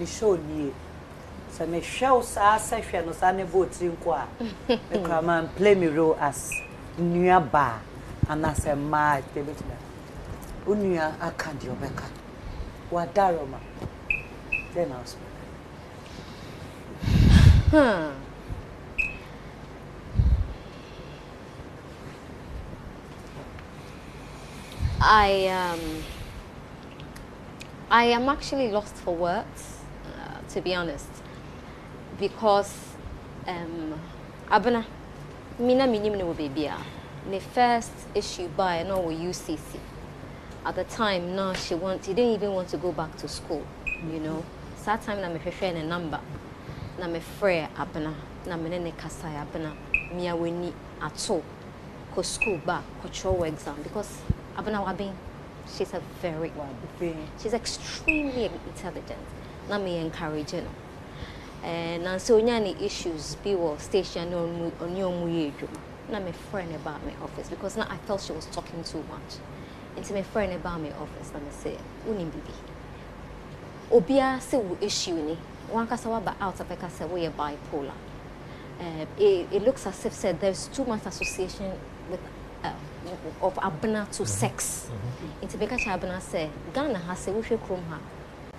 mehyɛ onie sɛ mehwɛ wo saa sɛ hwɛ no saa ne bɔ tiri nko a mekora ma play me role as nnua baa anaasɛ mmaa de bɛtumi wo nua aka deɛ ɔbɛka wadare ma. Dɛn na wosɛ Hmm. I um I am actually lost for words, to be honest, because um abena mina minim no baby a the first issue by no UCC. At the time, no, she want she didn't even want to go back to school, you know. That time na me hwehwɛ ne number na me mefrɛ abena na mene ne kasae abena mia w'ani ato kɔ school ba kɔkyerɛ wɔ exam because abena waben she's a very she's extremely intelligent na me encourage no na sɛ onya ne issues bi wɔ station ɔno ɔne ɔmo yɛ adwuma na mefrɛ ba me office because na I felt she was talking too much. Nti mefrɛ ne ba me office na me sɛ wonim bibi obiara sɛ wo issue ni. Wankasa waba out abɛka sɛ woyɛ bipolar uh, it, it looks as if said there's too much association with uh, of abena to sex. Nti bɛka kyerɛ abena sɛ ghana ha sɛ wohwɛ kurom ha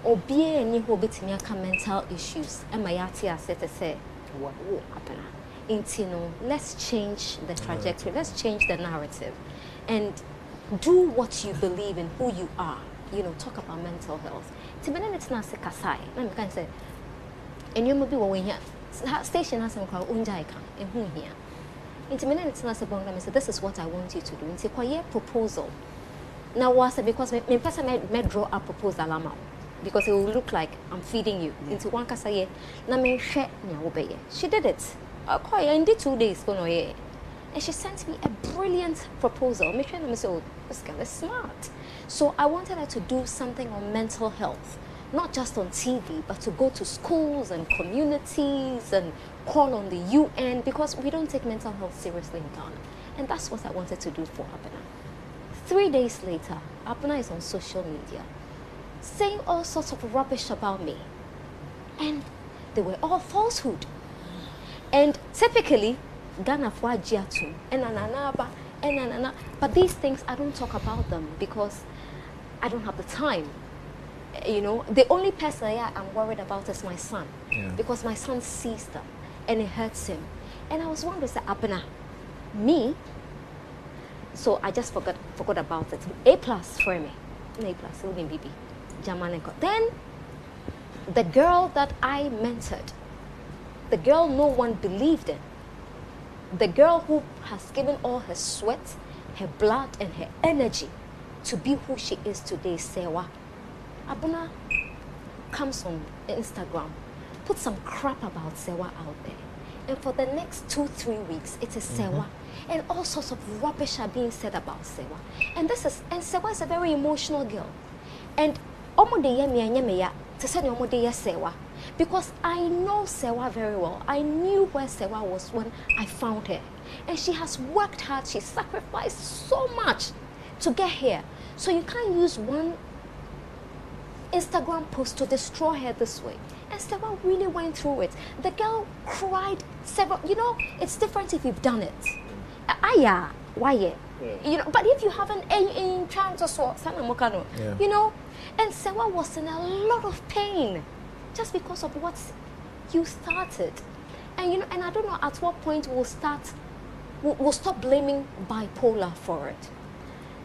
obiara ni hɔ obɛtumi aka mental issues ɛma yɛate ase te sɛ wo abena nti no let's change the trajectory. Let's change the narrative and do what you believe in who you are. You know talk about mental health. Nti bɛne ne tena ase kasae. Na meka sɛ nneɛma bi wɔ wɔn hia. Station asɛm kora ongyae ka. Ɛho hia. Nti mene ne tena ase bɔ nkra me sɛ this is what i want you to do. Nti kɔyɛ proposal. Na wɔasɛ because me- mempɛ sɛ mɛ- mɛdraw a proposal because it will look like i'm feeding you. Nti one yɛ na menhwɛ nea wobɛyɛ she did it. Uh, Ɔkɔɛ ndi two days na ɔyɛɛ and she sent me a brilliant proposal. Mehwɛ na me sɛ oh this girl is smart. So i wanted her to do something on mental health. Not just on TV, but to go to schools and communities and call on the UN because we don't take mental health seriously in Ghana. And that's what I wanted to do for Abena. Three days later, Abena is on social media saying all sorts of rubbish about me. And they were all falsehood. And typically, Ghana for Ajiatu, and Ananaba, and Anana. But these things, I don't talk about them because I don't have the time. You know, the only person I am worried about is my son Yeah. because my son sees them and it hurts him. And I was wondering, say, Abena, me. So I just forgot forgot about it. A plus for me, A plus, Sylvian BB, Jamaneko. Then the girl that I mentored, the girl no one believed in, the girl who has given all her sweat, her blood, and her energy to be who she is today, Serwaa. Abena comes on Instagram, put some crap about Serwaa out there. And for the next two, three weeks, it is Serwaa. Mm-hmm. And all sorts of rubbish are being said about Serwaa. And this is, and Serwaa is a very emotional girl. And omo de ye me anya me ya, te se ne omo de ye Serwaa. Because I know Serwaa very well. I knew where Serwaa was when I found her. And she has worked hard, she sacrificed so much to get here. So you can't use one Instagram post to destroy her this way. And Stella really went through it. The girl cried several. You know, it's different if you've done it. Ah, yeah, why yeah? You know, but if you haven't, in, in trying to sort, Yeah. you know, and Serwaa was in a lot of pain just because of what you started. And you know, and I don't know at what point we'll start, we'll, we'll stop blaming bipolar for it.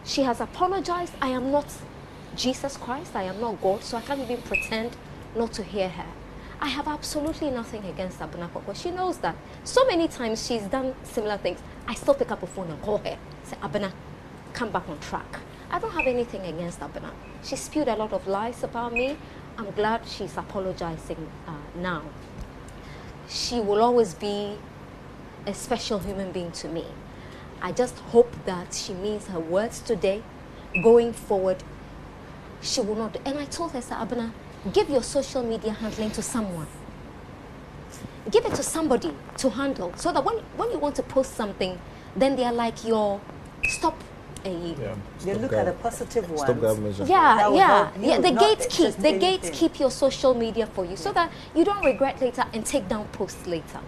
She has apologized. I am not Jesus Christ. I am not God, so I can't even pretend not to hear her. I have absolutely nothing against Abena Koko. She knows that. So many times she's done similar things. I still pick up a phone and call her. Say, Abena, come back on track. I don't have anything against Abena. She spewed a lot of lies about me. I'm glad she's apologizing uh, now. She will always be a special human being to me. I just hope that she means her words today. Going forward, she will not. And I told her, Sir Abena, give your social media handling to someone. Give it to somebody to handle so that when, when you want to post something, then they are like your stop ɛyi. Yeah. They look gab. at the positive ones. Stop gab measure. Yeah, yeah, help yeah. The not gatekeep, just the anything. gatekeep your social media for you, so that you don't regret later and take down posts later.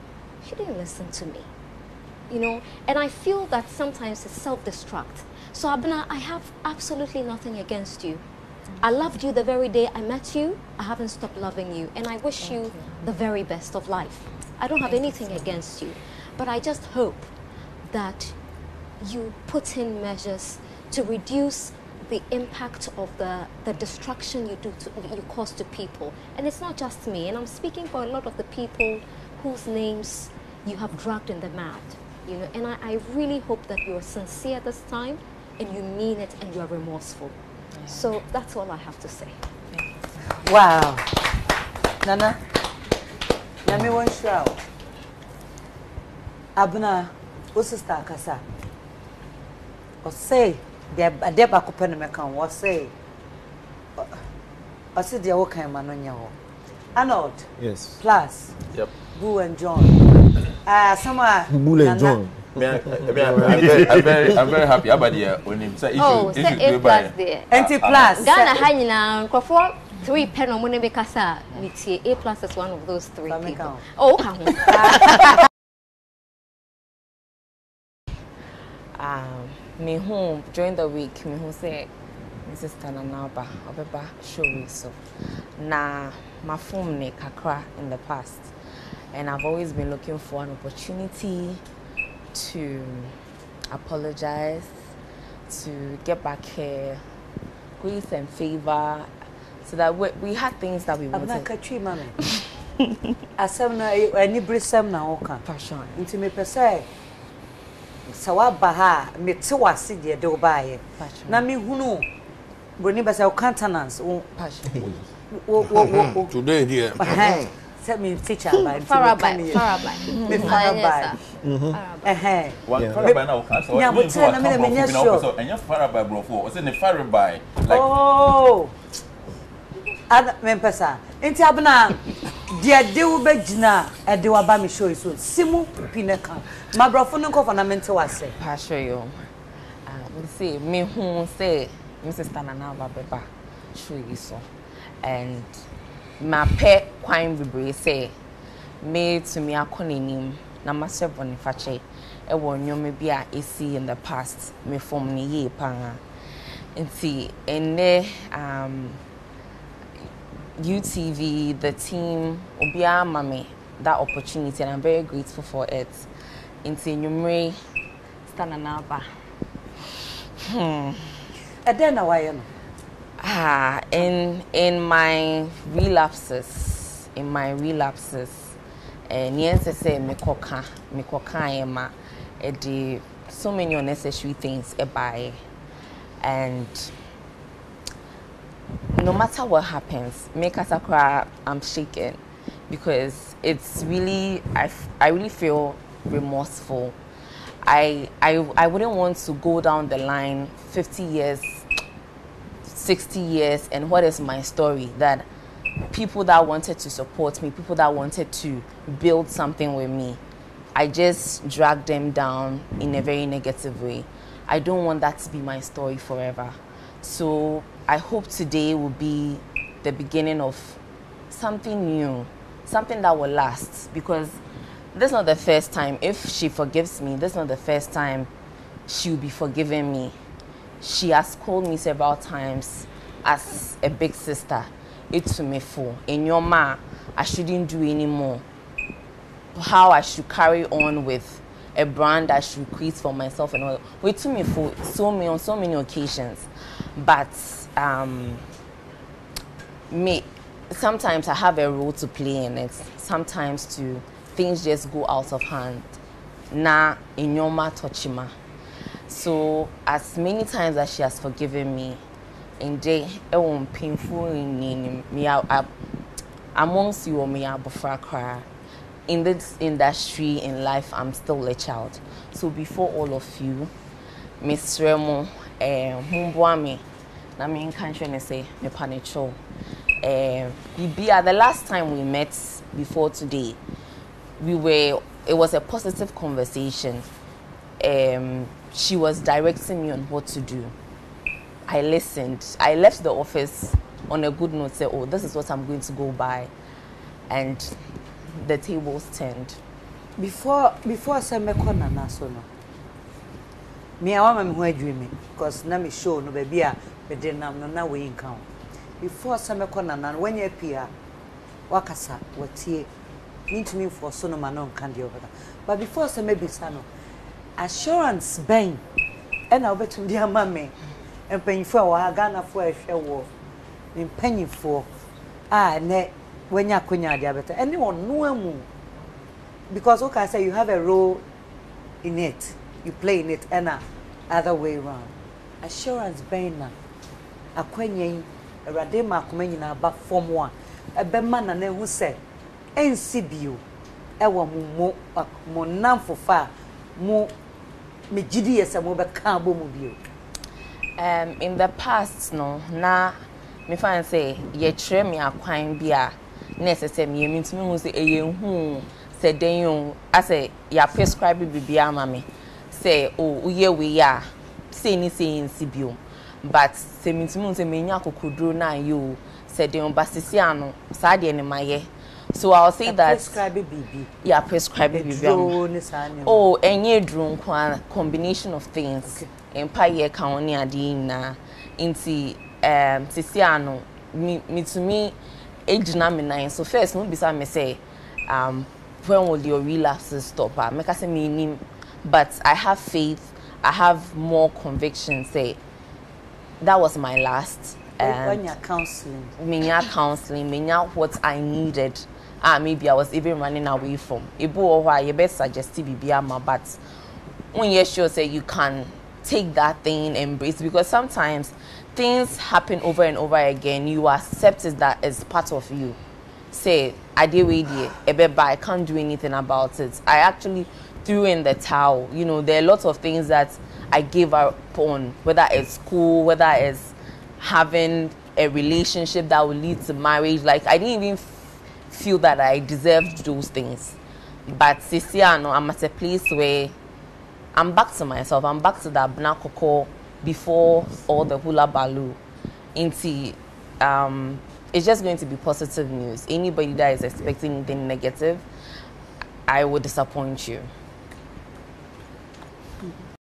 She didn't listen to me, you know. And I feel that sometimes it's self-destruct. So Abena, I have absolutely nothing against you. I loved you the very day I met you. I haven't stopped loving you, and I wish you, the very best of life. I don't have anything against you, but I just hope that you put in measures to reduce the impact of the, the destruction you do to, you cause to people. And it's not just me, and I'm speaking for a lot of the people whose names you have dragged in the mud. You know, and I, I really hope that you're sincere this time and you mean it and you're remorseful. So that's all I have to say. Wow. Nana, nyame wɔn hyira wo. Abena, wo sister akasa. Ɔsɛ deɛ adeɛ baako pɛ na mɛka ho. Ɔsɛ ɔ- ɔsɛ deɛ wokan ma no nyɛ hɔ. Arnold Yes. plus Yep. Boo and John. Ah, asɛm a Bull and Nana- John. Me, I, I mean, I'm, I'm, very, I'm, very, I'm very happy about the uh, when him say issue, Oh, issue say to A buy. plus there. Enti Ah, plus. Ghana sɛ- ha nyinaa nkurɔfoɔ three pɛ na ɔmo ne bi kasa a metie A plus is one of those three Fa me people. ka ho. Oh, woka ho. um, me home during the week me home say my sister Nana Aba Obeba show we so. Na my phone ne kakra in the past. And I've always been looking for an opportunity to apologize to get back here grace and favor so that we, we had things that we Abena wanted. katwi ma me. Asɛm no ɛyɛ- anibresɛm na oka. passion nti mepɛ sɛ sɛ woaba ha a mete wase deɛ de wobaeɛ Patro. na mehunu buroni bɛ sɛ wo countenance wo passion wo- wo- wo- wo- Today, dear. Ɛhɛn. sɛ me teacher aba nti meka Farabai, ne yɛ. Farabai. Me Farabai. Farabai. Ɛhɛn. One Yeah. Farabai now can so Yeah, what but do tell me, me, me, you yes, know sure. so and your Farabai bro for was in the Farabai like Oh. Ada mempɛ saa nti abena deɛ de wo bɛgyina a ɛde waba me show yi so si mu pi ne ka maborɔfo no nkɔfɔ na mente wase Pastor yo. Uh, we say me who say my sister Nana Aba beba show you so. And my pet kwan bebree say me to me akɔ n'anim na ma hyɛ bɔnifakyɛ ɛwɔ nneɛma bi a esi in the past me fam ne yie paa. Nti ɛnɛ um, UTV, the team, Obia Mame, that opportunity, and I'm very grateful for it. Into Numre, Stananaba. ɛdɛn hmm. na wayɛ no Ah, in in my relapses, in my relapses, and yes, I say me koka, me koka ema, edi eh, so many unnecessary things eh, ebae, and no matter what happens, make us cry, I'm shaken because it's really I, I really feel remorseful. I, I I wouldn't want to go down the line 50 years 60 years and what is my story? That people that wanted to support me people that wanted to build something with me i just dragged them down in a very negative way. I don't want that to be my story forever. So i hope today will be the beginning of something new something that will last because this is not the first time if she forgives me this is not the first time she will be forgiving me she has called me several times as a big sister. It's to me for in your ma, I shouldn't do anymore. How I should carry on with a brand I should create for myself and all. Wait to me for so many on so many occasions, but um, me sometimes I have a role to play in it. Sometimes to things just go out of hand. Na inyoma tochima. So as many times as she has forgiven me, and they ɛwɔ painful in me amongst you or me cry. In this industry in life, I'm still a child. So before all of you, Miss Remo, eh, na me nka nhwɛ ne sɛ mepa ne kyɛw. Eh, bibia the last time we met before today, we were it was a positive conversation um, she was directing me on what to do. I listened. I left the office on a good note, say, oh, this is what I'm going to go by. And the tables turned. before before sɛ mɛkɔ nana so no mea wama me ho adwiri me because na me show no baabi a mede nam no na wei nka ho. Before sɛ mɛkɔ nana no wanya pii a wakasa watie mentumi mfoɔ so no ma no nka deɛ wɔbɛka but before sɛ mɛbisa no assurance bɛn? Ɛna wobɛtumi de ama me? Mpanyinfoɔ a wɔ ha ghanafoɔ a ɛhwɛ wɔ mpanyinfoɔ a ɛnɛ wanya akonya ade abɛtɔ ɛne ɔnoa mu. Because okay say you have a role in it. You play in it and a other way round. Assurance bɛn na akwanya yi awurade ma akoma nyinaa ba fam a ɛbɛma na na ehu sɛ ɛnsi bio. Ɛwɔ mo mo mo namfofa a mo me gyidi yɛ sɛ mo bɛka abɔ mu bio. Um, in the past no na mefa n sɛ yɛkyerɛ me akwan bi a na ɛsɛ sɛ meyɛ. Mentumi hu sɛ ɛyɛ hu sɛ dɛn o? Asɛ yɛaprescribe biribi ama me. Sɛ o woyɛ wei a sei ne sei nsi bio but sɛ mentumi hu sɛ menya akokoduro no ayɛ o sɛ dɛn o ba sisi ano saa deɛ ne mayɛ so i'll say that prescribe biribi yeah prescribe biribi ama eduro ne saa nneɛma oh ɛnyɛ duro nko a combination of things. Mpayɛ ka ho ne adeɛ nyinaa nti um, sisi ano mi- mitumi egyina me nan so first mo bisa me sɛ um, when will your relapses stop? A mɛka sɛ menim but i have faith i have more conviction say that was my last and wanya counseling. menya counseling menya what i needed. Ah maybe i was even running away from. Ebi wɔ hɔ a yɛbɛ suggest biribi ama but when you're sure say you can take that thing embrace because sometimes things happen over and over again. You accept it that it's part of you. Say adewe deɛ ɛbɛba i can't do anything about it. I actually threw in the towel. You know there are lots of things that i gave up on whether it's school whether it's having a relationship that will lead to marriage. Like i didn't even feel that i deserved those things. But sisi ano i'm at a place where i'm back to myself. I'm back to that Koko before all the hula baloo into um it's just going to be positive news. Anybody that is expecting anything negative i will disappoint you